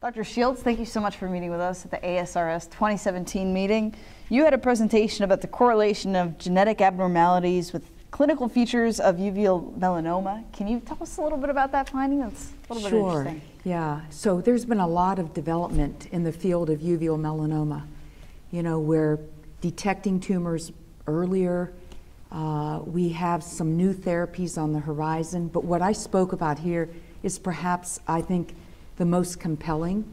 Dr. Shields, thank you so much for meeting with us at the ASRS 2017 meeting. You had a presentation about the correlation of genetic abnormalities with clinical features of uveal melanoma. Can you tell us a little bit about that finding? That's a little sure. bit interesting. Yeah. So there's been a lot of development in the field of uveal melanoma. You know, we're detecting tumors earlier. Uh, we have some new therapies on the horizon. But what I spoke about here is perhaps, I think, the most compelling.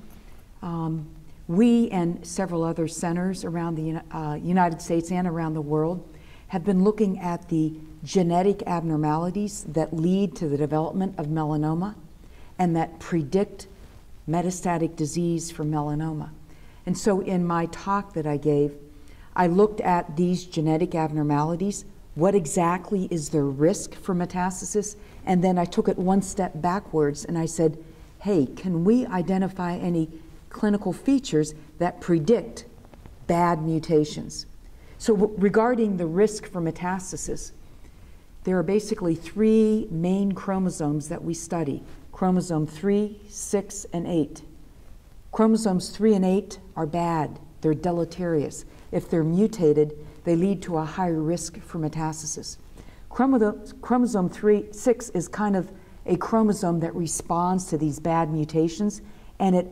Um, we and several other centers around the uh, United States and around the world have been looking at the genetic abnormalities that lead to the development of melanoma and that predict metastatic disease for melanoma. And so, in my talk that I gave, I looked at these genetic abnormalities. What exactly is the risk for metastasis? And then I took it one step backwards and I said, hey, can we identify any clinical features that predict bad mutations? So, regarding the risk for metastasis, there are basically three main chromosomes that we study chromosome 3, 6, and 8. Chromosomes 3 and 8 are bad, they're deleterious. If they're mutated, they lead to a higher risk for metastasis. Chromosome 3, 6 is kind of a chromosome that responds to these bad mutations and it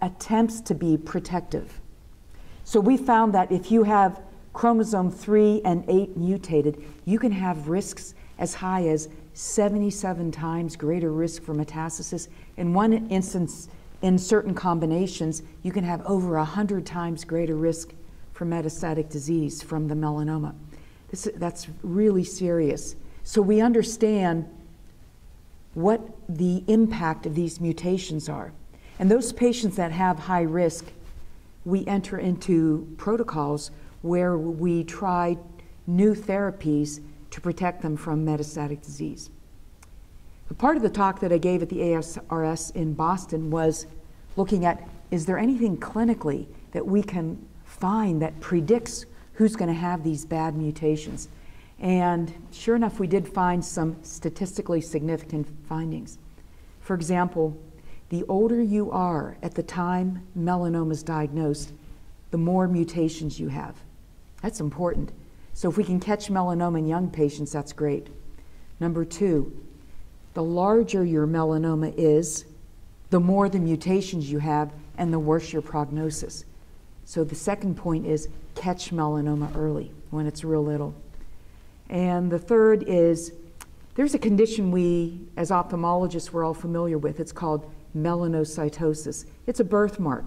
attempts to be protective. So we found that if you have chromosome 3 and 8 mutated, you can have risks as high as 77 times greater risk for metastasis. In one instance, in certain combinations, you can have over 100 times greater risk for metastatic disease from the melanoma. This, that's really serious. So we understand what the impact of these mutations are. And those patients that have high risk, we enter into protocols where we try new therapies to protect them from metastatic disease. A part of the talk that I gave at the ASRS in Boston was looking at is there anything clinically that we can find that predicts who's going to have these bad mutations? And sure enough, we did find some statistically significant findings. For example, the older you are at the time melanoma is diagnosed, the more mutations you have. That's important. So if we can catch melanoma in young patients, that's great. Number two, the larger your melanoma is, the more the mutations you have, and the worse your prognosis. So the second point is catch melanoma early when it's real little. And the third is there's a condition we, as ophthalmologists, we're all familiar with. It's called melanocytosis. It's a birthmark.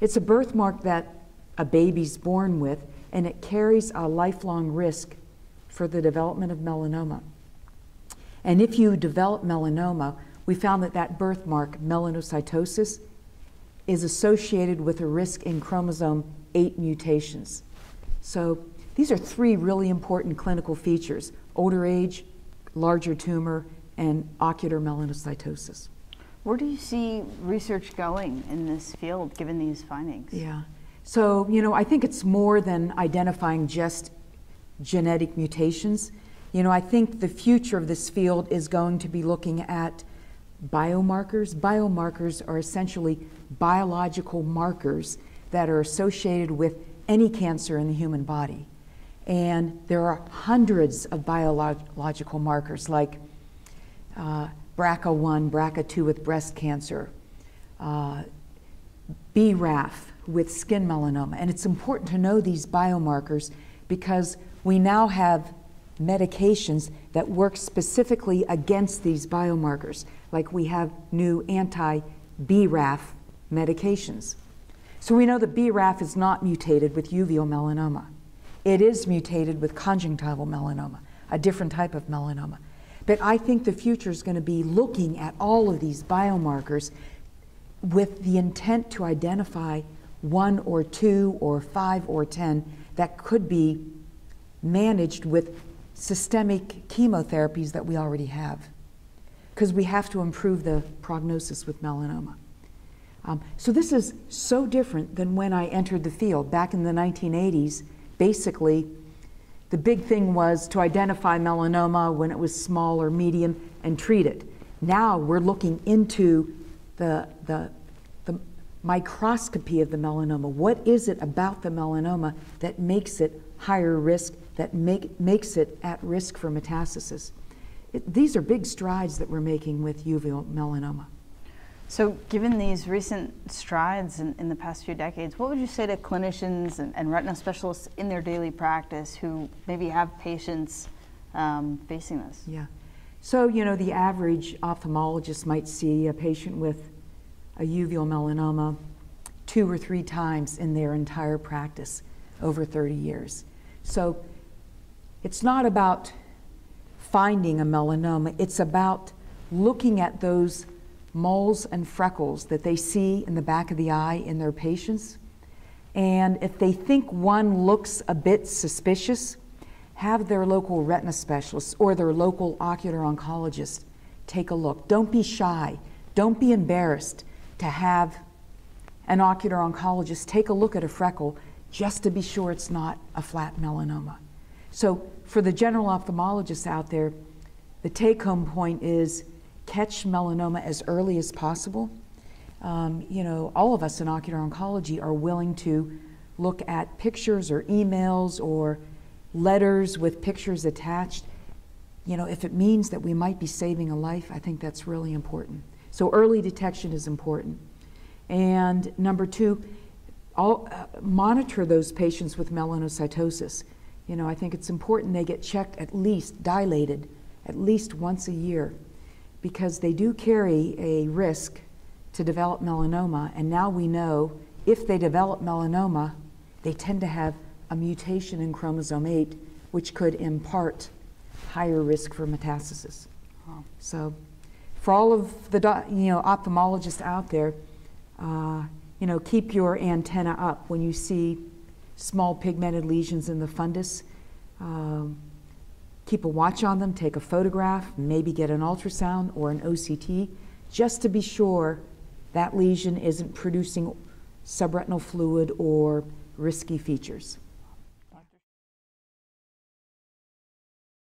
It's a birthmark that a baby's born with, and it carries a lifelong risk for the development of melanoma. And if you develop melanoma, we found that that birthmark, melanocytosis, is associated with a risk in chromosome 8 mutations. So these are three really important clinical features older age, larger tumor, and ocular melanocytosis. Where do you see research going in this field given these findings? Yeah. So, you know, I think it's more than identifying just genetic mutations. You know, I think the future of this field is going to be looking at biomarkers. Biomarkers are essentially biological markers that are associated with any cancer in the human body. And there are hundreds of biological markers like uh, BRCA1, BRCA2 with breast cancer, uh, BRAF with skin melanoma. And it's important to know these biomarkers because we now have medications that work specifically against these biomarkers, like we have new anti BRAF medications. So we know that BRAF is not mutated with uveal melanoma. It is mutated with conjunctival melanoma, a different type of melanoma. But I think the future is going to be looking at all of these biomarkers with the intent to identify one or two or five or ten that could be managed with systemic chemotherapies that we already have. Because we have to improve the prognosis with melanoma. Um, so this is so different than when I entered the field back in the 1980s basically the big thing was to identify melanoma when it was small or medium and treat it. Now we're looking into the, the, the microscopy of the melanoma. What is it about the melanoma that makes it higher risk, that make, makes it at risk for metastasis? It, these are big strides that we're making with uveal melanoma. So, given these recent strides in, in, the past few decades, what would you say to clinicians and, and retina specialists in their daily practice who maybe have patients um, facing this? Yeah. So, you know, the average ophthalmologist might see a patient with a uveal melanoma two or three times in their entire practice over 30 years. So, it's not about finding a melanoma, it's about looking at those moles and freckles that they see in the back of the eye in their patients. And if they think one looks a bit suspicious, have their local retina specialist or their local ocular oncologist take a look. Don't be shy. Don't be embarrassed to have an ocular oncologist take a look at a freckle just to be sure it's not a flat melanoma. So, for the general ophthalmologists out there, the take home point is catch melanoma as early as possible. Um, you know, all of us in ocular oncology are willing to look at pictures or emails or letters with pictures attached. You know, if it means that we might be saving a life, I think that's really important. So early detection is important. And number two, all, uh, monitor those patients with melanocytosis. You know, I think it's important they get checked at least, dilated, at least once a year because they do carry a risk to develop melanoma. And now we know if they develop melanoma, they tend to have a mutation in chromosome 8, which could impart higher risk for metastasis. So, for all of the you know ophthalmologists out there, uh, you know, keep your antenna up when you see small pigmented lesions in the fundus. Um, keep a watch on them, take a photograph, maybe get an ultrasound or an OCT, just to be sure that lesion isn't producing subretinal fluid or risky features.